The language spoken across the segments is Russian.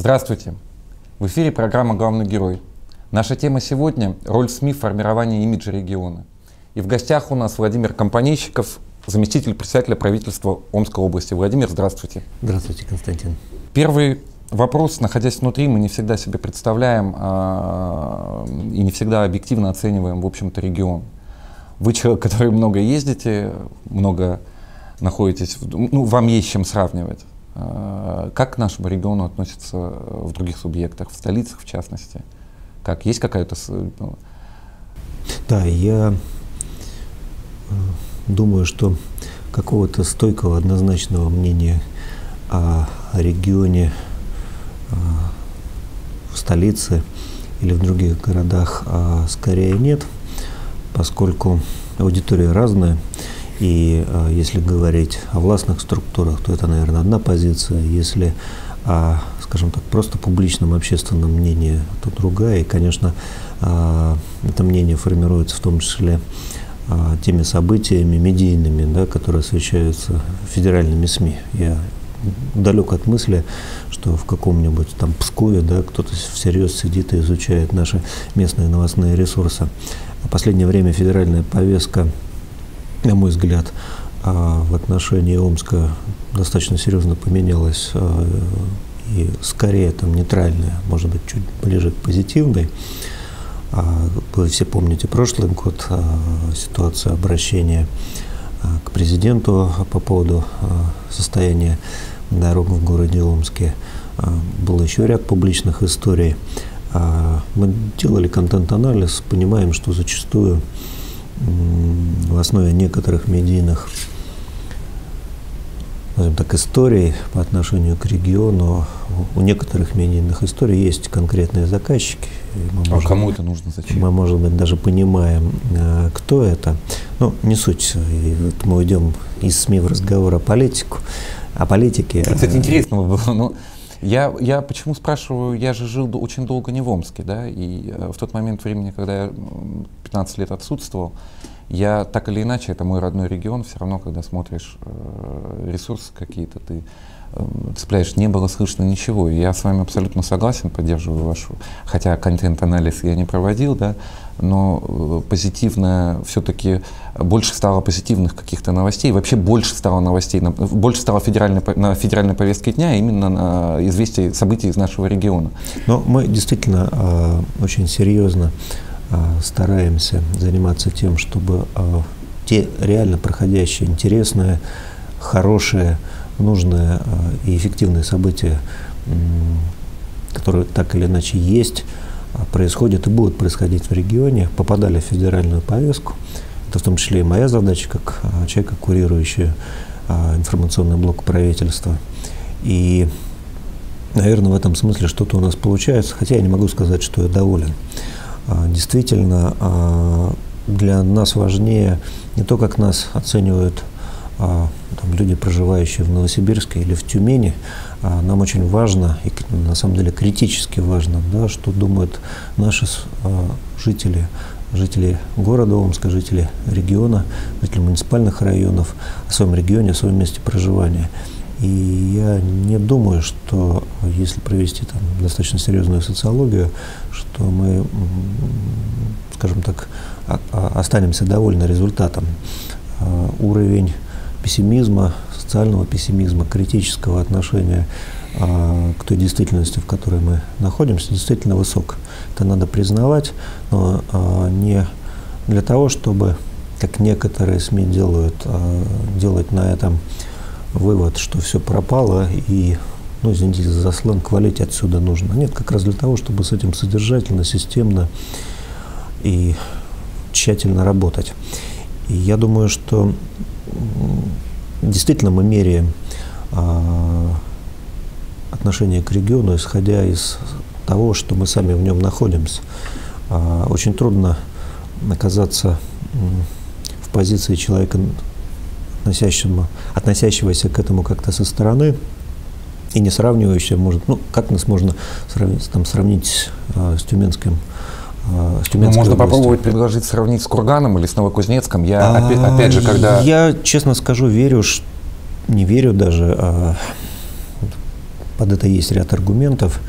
Здравствуйте! В эфире программа «Главный герой». Наша тема сегодня – роль СМИ в формировании имиджа региона. И в гостях у нас Владимир Компанейщиков, заместитель председателя правительства Омской области. Владимир, здравствуйте. Здравствуйте, Константин. Первый вопрос, находясь внутри, мы не всегда себе представляем а, и не всегда объективно оцениваем, в общем-то, регион. Вы человек, который много ездите, много находитесь, ну, вам есть чем сравнивать. А, как к нашему региону относятся в других субъектах, в столицах в частности? Как, есть какая-то... Ну... Да, я э, думаю, что какого-то стойкого, однозначного мнения о регионе э, в столице или в других городах скорее нет, поскольку аудитория разная. И э, если говорить о властных структурах, то это, наверное, одна позиция. Если о, скажем так, просто публичном общественном мнении, то другая. И, конечно, э, это мнение формируется в том числе теми событиями медийными, да, которые освещаются федеральными СМИ. Я далек от мысли, что в каком-нибудь там Пскове да, кто-то всерьез сидит и изучает наши местные новостные ресурсы. В последнее время федеральная повестка на мой взгляд, а, в отношении Омска достаточно серьезно поменялась а, и скорее там нейтральная, может быть, чуть ближе к позитивной. А, вы все помните прошлый год, ситуацию обращения к президенту по поводу состояния дорог в городе Омске. Был еще ряд публичных историй. Мы делали контент-анализ, понимаем, что зачастую в основе некоторых медийных скажем так, историй по отношению к региону, у некоторых медийных историй есть конкретные заказчики. Мы, а может, кому это нужно, зачем? Мы, может быть, даже понимаем, э, кто это. Ну, не суть. И вот мы уйдем из СМИ в разговор о политику, о политике. Кстати, интересно было. Ну, я, я почему спрашиваю, я же жил очень долго не в Омске, да, и э, в тот момент времени, когда я 15 лет отсутствовал, я так или иначе, это мой родной регион, все равно, когда смотришь э, ресурсы какие-то, ты цепляешь, не было слышно ничего. И я с вами абсолютно согласен, поддерживаю вашу, хотя контент-анализ я не проводил, да, но э, позитивно все-таки больше стало позитивных каких-то новостей, вообще больше стало новостей, больше стало федеральной, на федеральной повестке дня именно на известие событий из нашего региона. Но мы действительно э, очень серьезно э, стараемся заниматься тем, чтобы э, те реально проходящие, интересные, хорошие, нужные э, и эффективные события, э, которые так или иначе есть, а, происходят и будут происходить в регионе, попадали в федеральную повестку. Это в том числе и моя задача, как а, человека, курирующего а, информационный блок правительства. И, наверное, в этом смысле что-то у нас получается, хотя я не могу сказать, что я доволен. Действительно, для нас важнее не то, как нас оценивают там, люди, проживающие в Новосибирске или в Тюмени, а нам очень важно, и на самом деле критически важно, да, что думают наши а, жители, жители города Омска, жители региона, жители муниципальных районов о своем регионе, о своем месте проживания. И я не думаю, что если провести там достаточно серьезную социологию, что мы, скажем так, останемся довольны результатом. А, уровень пессимизма социального пессимизма, критического отношения а, к той действительности, в которой мы находимся, действительно высок. Это надо признавать, но а, не для того, чтобы, как некоторые СМИ делают, а, делать на этом вывод, что все пропало и ну, извините за сленг, валить отсюда нужно. Нет, как раз для того, чтобы с этим содержательно, системно и тщательно работать. Я думаю, что Действительно, мы меряем а, отношение к региону, исходя из того, что мы сами в нем находимся. А, очень трудно оказаться в позиции человека, относящего, относящегося к этому как-то со стороны и не сравнивающего, может, ну, как нас можно сравнить, там, сравнить а, с Тюменским а, ну, можно области. попробовать предложить сравнить с Курганом или с Новокузнецком. Я, а, опять, опять же, когда... Я, честно скажу, верю, не верю даже, а под это есть ряд аргументов,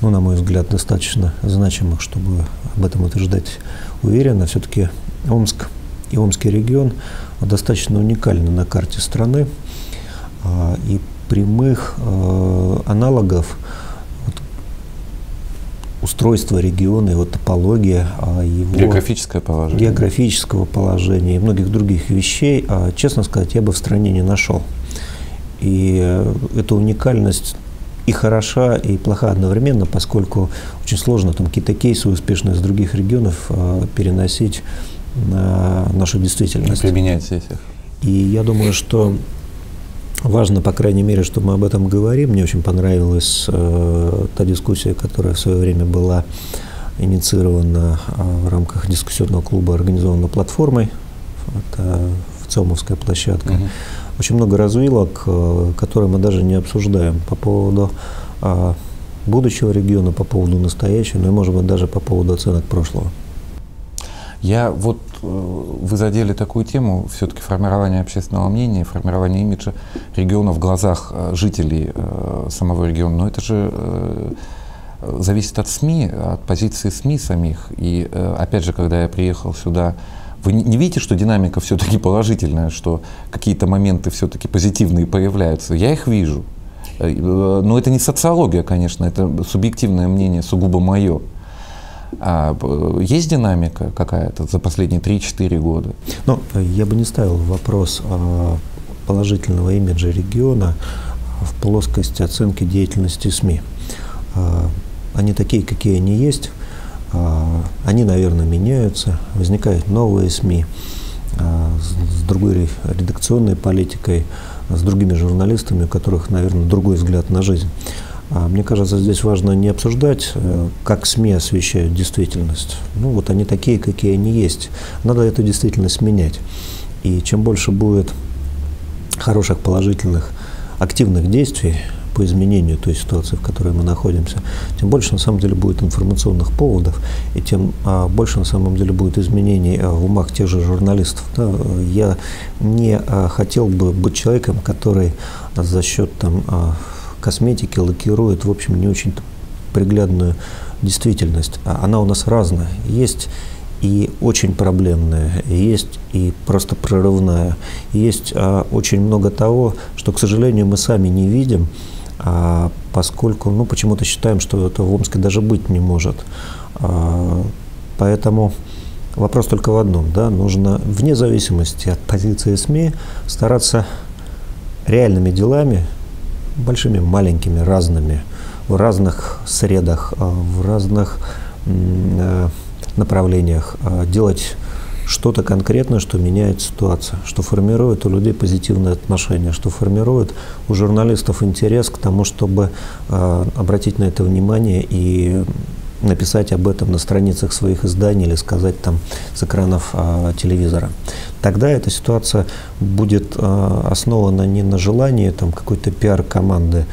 ну, на мой взгляд, достаточно значимых, чтобы об этом утверждать уверенно. Все-таки Омск и Омский регион достаточно уникальны на карте страны, а, и прямых э, аналогов устройства региона, его топология, а его географическое положение. географического положения и многих других вещей, а, честно сказать, я бы в стране не нашел. И э, эта уникальность и хороша, и плоха одновременно, поскольку очень сложно там какие-то кейсы успешные из других регионов а, переносить на нашу действительность. И применять здесь их. И я думаю, что важно, по крайней мере, что мы об этом говорим. Мне очень понравилась э, та дискуссия, которая в свое время была инициирована э, в рамках дискуссионного клуба, организованного платформой. Это в Цемовская площадка. Угу. Очень много развилок, э, которые мы даже не обсуждаем по поводу э, будущего региона, по поводу настоящего, ну и, может быть, даже по поводу оценок прошлого. Я вот, э, вы задели такую тему, все-таки формирование общественного мнения, формирование имиджа региона в глазах э, жителей э, самого региона, но это же зависит от СМИ, от позиции СМИ самих. И опять же, когда я приехал сюда, вы не видите, что динамика все-таки положительная, что какие-то моменты все-таки позитивные появляются? Я их вижу. Но это не социология, конечно, это субъективное мнение, сугубо мое. А есть динамика какая-то за последние 3-4 года? Ну, я бы не ставил вопрос положительного имиджа региона в плоскости оценки деятельности СМИ. А, они такие, какие они есть. А, они, наверное, меняются, возникают новые СМИ а, с другой редакционной политикой, с другими журналистами, у которых, наверное, другой взгляд на жизнь. А мне кажется, здесь важно не обсуждать, э, как СМИ освещают действительность. Ну вот они такие, какие они есть. Надо эту действительность менять. И чем больше будет хороших, положительных, активных действий по изменению той ситуации, в которой мы находимся, тем больше на самом деле будет информационных поводов, и тем а, больше на самом деле будет изменений а, в умах тех же журналистов. Да? Я не а, хотел бы быть человеком, который за счет там, а, косметики лакирует, в общем, не очень приглядную действительность. А она у нас разная. Есть и очень проблемная, есть и просто прорывная. Есть а, очень много того, что, к сожалению, мы сами не видим, а, поскольку ну, почему-то считаем, что это в Омске даже быть не может. А, поэтому вопрос только в одном. Да? Нужно, вне зависимости от позиции СМИ, стараться реальными делами большими, маленькими, разными, в разных средах, а, в разных э, направлениях, а, делать что-то конкретное, что меняет ситуацию, что формирует у людей позитивное отношение, что формирует у журналистов интерес к тому, чтобы обратить на это внимание и написать об этом на страницах своих изданий или сказать там с экранов а, телевизора. Тогда эта ситуация будет а, основана не на желании там какой-то пиар-команды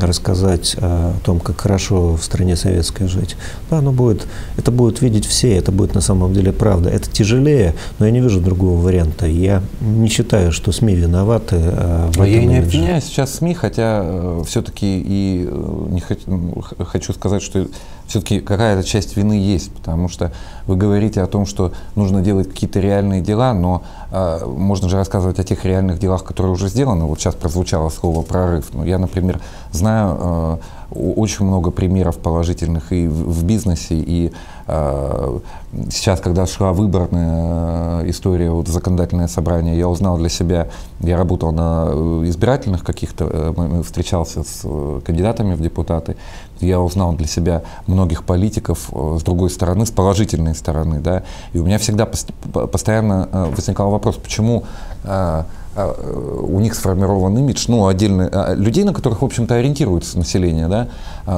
рассказать о том, как хорошо в стране советской жить. Да, оно будет, это будут видеть все, это будет на самом деле правда. Это тяжелее, но я не вижу другого варианта. Я не считаю, что СМИ виноваты. А в но я не обвиняю сейчас СМИ, хотя э, все-таки и э, не хочу, хочу сказать, что все-таки какая-то часть вины есть, потому что вы говорите о том, что нужно делать какие-то реальные дела, но э, можно же рассказывать о тех реальных делах, которые уже сделаны. Вот сейчас прозвучало слово прорыв. Ну, я, например, знаю э, очень много примеров положительных и в, бизнесе, и э, сейчас, когда шла выборная э, история, вот законодательное собрание, я узнал для себя, я работал на э, избирательных каких-то, э, встречался с кандидатами в депутаты, я узнал для себя многих политиков с другой стороны, с положительной стороны, да, и у меня всегда постоянно возникал вопрос, почему э, у них сформирован имидж, ну, отдельно, людей, на которых, в общем-то, ориентируется население, да,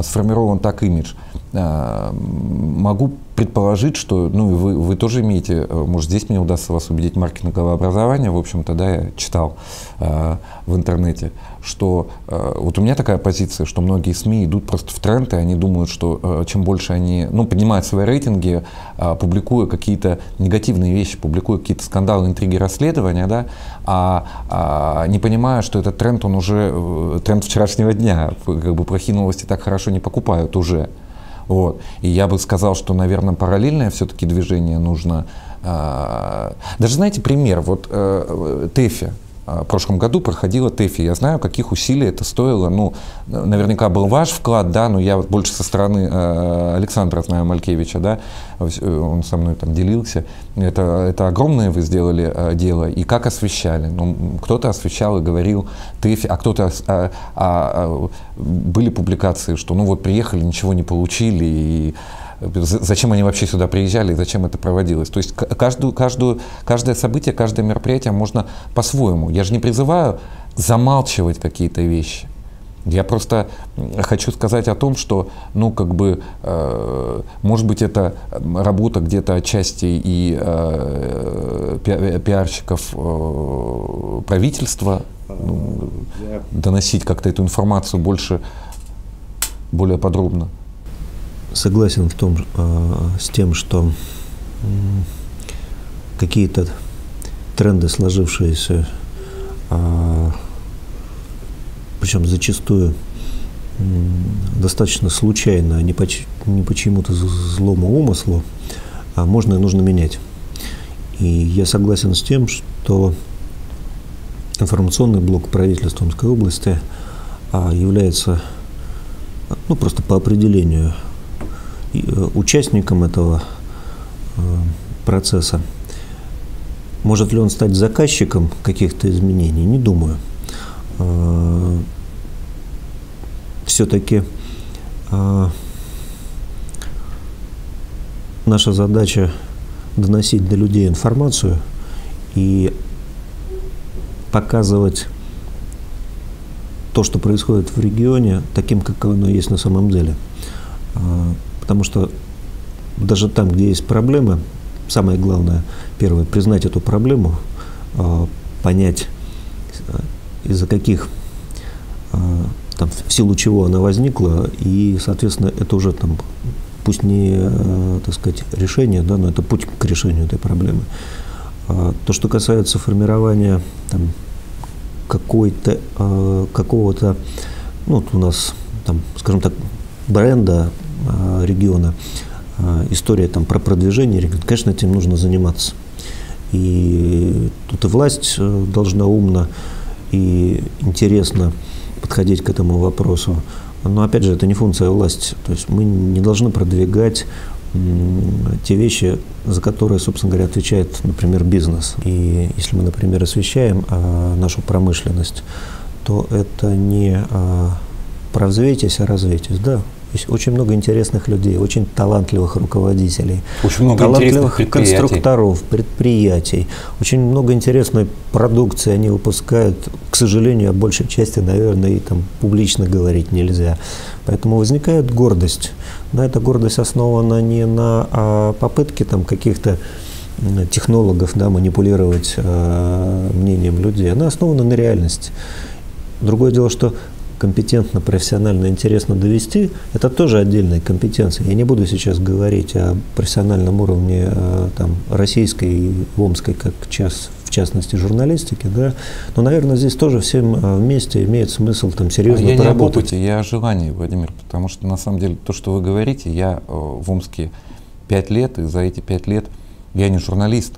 сформирован так имидж. А, могу предположить, что, ну, вы, вы тоже имеете, э, может, здесь мне удастся вас убедить, маркетинговое образование, в общем-то, да, я читал э, в интернете, что э, вот у меня такая позиция, что многие СМИ идут просто в тренд, и они думают, что э, чем больше они, ну, поднимают свои рейтинги, э, публикуя какие-то негативные вещи, публикуя какие-то скандалы, интриги, расследования, да, а, а не понимая, что этот тренд, он уже э, тренд вчерашнего дня, как бы плохие новости так хорошо не покупают уже. Вот. И я бы сказал, что, наверное, параллельное все-таки движение нужно. Э, даже знаете пример, вот э, ТЭФИ, а, в прошлом году проходила ТЭФИ. Я знаю, каких усилий это стоило. Ну, наверняка был ваш вклад, да, но я вот больше со стороны э, Александра знаю Малькевича, да, он со мной там делился. Это, это огромное вы сделали э, дело. И как освещали? Ну, кто-то освещал и говорил ТЭФИ, а кто-то... А, а, а, были публикации, что ну вот приехали, ничего не получили, и зачем они вообще сюда приезжали и зачем это проводилось. То есть каждую, каждую, каждое событие, каждое мероприятие можно по-своему. Я же не призываю замалчивать какие-то вещи. Я просто хочу сказать о том, что, ну, как бы, э, может быть, это работа где-то отчасти и э, пи пиарщиков э, правительства, ну, доносить как-то эту информацию больше, более подробно согласен в том, э, с тем, что какие-то тренды, сложившиеся, э, причем зачастую достаточно случайно, не по, не по чьему-то злому умыслу, а можно и нужно менять. И я согласен с тем, что информационный блок правительства Омской области а, является ну, просто по определению участником этого э, процесса. Может ли он стать заказчиком каких-то изменений? Не думаю. Э, Все-таки наша задача доносить до людей информацию и показывать то, что происходит в регионе, таким, как оно есть на самом деле. Потому что даже там, где есть проблемы, самое главное, первое, признать эту проблему, а, понять, э, из-за каких, а, там, в силу чего она возникла, и, соответственно, это уже там, пусть не, так сказать, решение, да, но это путь к решению этой проблемы. А, то, что касается формирования там, какой-то, какого-то, ну, вот у нас, там, скажем так, бренда, региона, э, история там про продвижение региона, конечно, этим нужно заниматься. И тут и власть э, должна умно и интересно подходить к этому вопросу. Но опять же, это не функция власти. То есть мы не должны продвигать те вещи, за которые, собственно говоря, отвечает, например, бизнес. И если мы, например, освещаем нашу промышленность, то это не а, про взвейтесь, а развейтесь. Да, есть очень много интересных людей, очень талантливых руководителей, очень много талантливых предприятий. конструкторов, предприятий, очень много интересной продукции они выпускают. К сожалению, о большей части, наверное, и там публично говорить нельзя. Поэтому возникает гордость. Но эта гордость основана не на а, попытке там каких-то технологов да, манипулировать э, мнением людей, она основана на реальности. Другое дело, что компетентно, профессионально, интересно довести, это тоже отдельная компетенция. Я не буду сейчас говорить о профессиональном уровне э, там, российской и омской, как час, в частности, журналистики, да, но, наверное, здесь тоже всем э, вместе имеет смысл там серьезно я поработать. Я не об опыте, я о желании, Владимир, потому что, на самом деле, то, что вы говорите, я э, в Омске пять лет, и за эти пять лет я не журналист,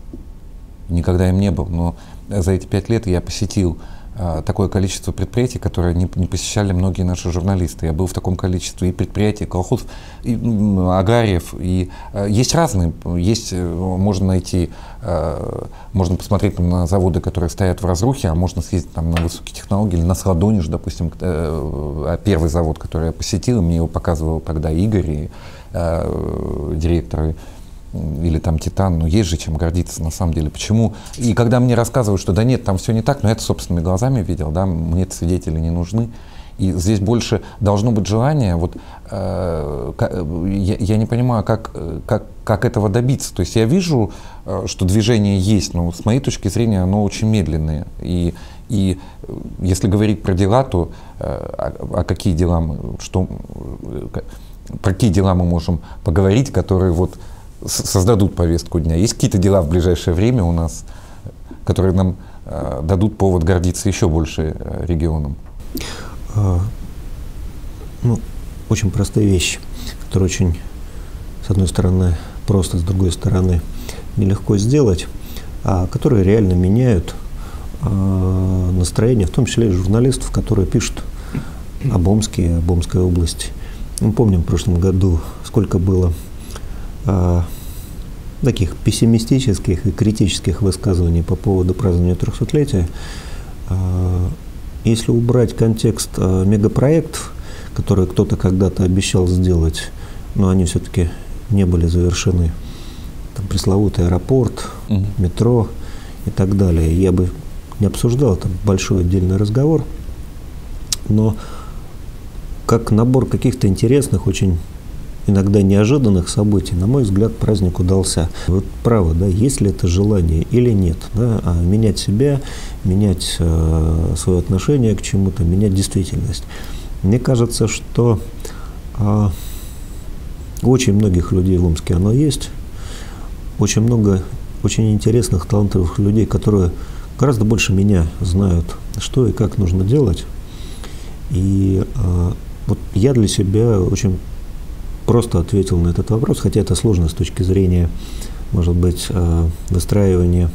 никогда им не был, но за эти пять лет я посетил такое количество предприятий, которые не, не посещали многие наши журналисты. Я был в таком количестве и предприятий, и колхозов, и аграриев. И э, есть разные, есть, э, можно найти, э, можно посмотреть на заводы, которые стоят в разрухе, а можно съездить там, на высокие технологии, или на Сладонеж, допустим, э, первый завод, который я посетил, мне его показывал тогда Игорь и директор или там Титан, но есть же чем гордиться на самом деле. Почему? И когда мне рассказывают, что да нет, там все не так, но я это собственными глазами видел, да, мне это свидетели не нужны. И здесь больше должно быть желание. Вот, э, я, я не понимаю, как, как, как этого добиться. То есть я вижу, э, что движение есть, но с моей точки зрения оно очень медленное. И, и э, если говорить про дела, то э, а, а какие дела мы, что, э, про какие дела мы можем поговорить, которые вот создадут повестку дня. Есть какие-то дела в ближайшее время у нас, которые нам э, дадут повод гордиться еще больше э, регионом? А, ну, очень простые вещи, которые очень, с одной стороны, просто, с другой стороны, нелегко сделать, а которые реально меняют а, настроение, в том числе и журналистов, которые пишут об Омске, об Омской области. Мы помним в прошлом году, сколько было таких пессимистических и критических высказываний по поводу празднования 300-летия. А, если убрать контекст э, мегапроектов, которые кто-то когда-то обещал сделать, но они все-таки не были завершены, там пресловутый аэропорт, угу. метро и так далее, я бы не обсуждал, это большой отдельный разговор, но как набор каких-то интересных, очень иногда неожиданных событий, на мой взгляд, праздник удался. Вот право, да, есть ли это желание или нет, да, а менять себя, менять э, свое отношение к чему-то, менять действительность. Мне кажется, что э, у очень многих людей в Омске оно есть, очень много очень интересных, талантливых людей, которые гораздо больше меня знают, что и как нужно делать. И э, вот я для себя очень просто ответил на этот вопрос, хотя это сложно с точки зрения, может быть, э, выстраивания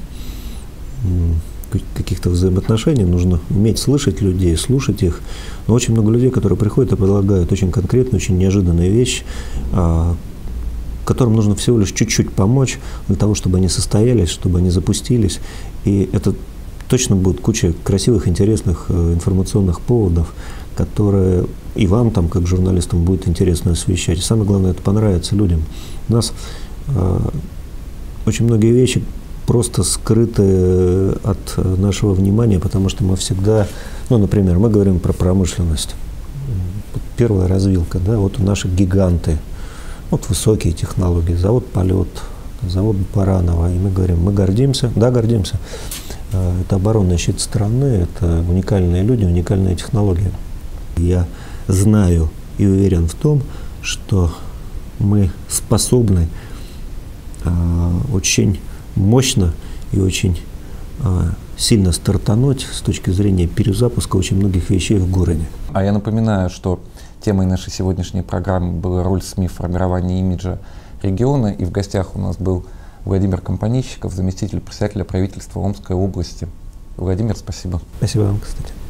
каких-то взаимоотношений, нужно уметь слышать людей, слушать их. Но очень много людей, которые приходят и предлагают очень конкретную, очень неожиданные вещи, а, которым нужно всего лишь чуть-чуть помочь для того, чтобы они состоялись, чтобы они запустились. И это точно будет куча красивых, интересных э, информационных поводов, которые и вам, там, как журналистам, будет интересно освещать. Самое главное, это понравится людям. У нас э, очень многие вещи просто скрыты от нашего внимания, потому что мы всегда, ну, например, мы говорим про промышленность. Первая развилка, да, вот наши гиганты, вот высокие технологии, завод «Полет», завод Баранова, и мы говорим, мы гордимся, да, гордимся. Э, это оборонный щит страны, это уникальные люди, уникальная технология. Я знаю и уверен в том, что мы способны э, очень мощно и очень э, сильно стартануть с точки зрения перезапуска очень многих вещей в городе. А я напоминаю, что темой нашей сегодняшней программы была роль СМИ в формировании имиджа региона, и в гостях у нас был Владимир Компанийщиков, заместитель председателя правительства Омской области. Владимир, спасибо. Спасибо вам, кстати.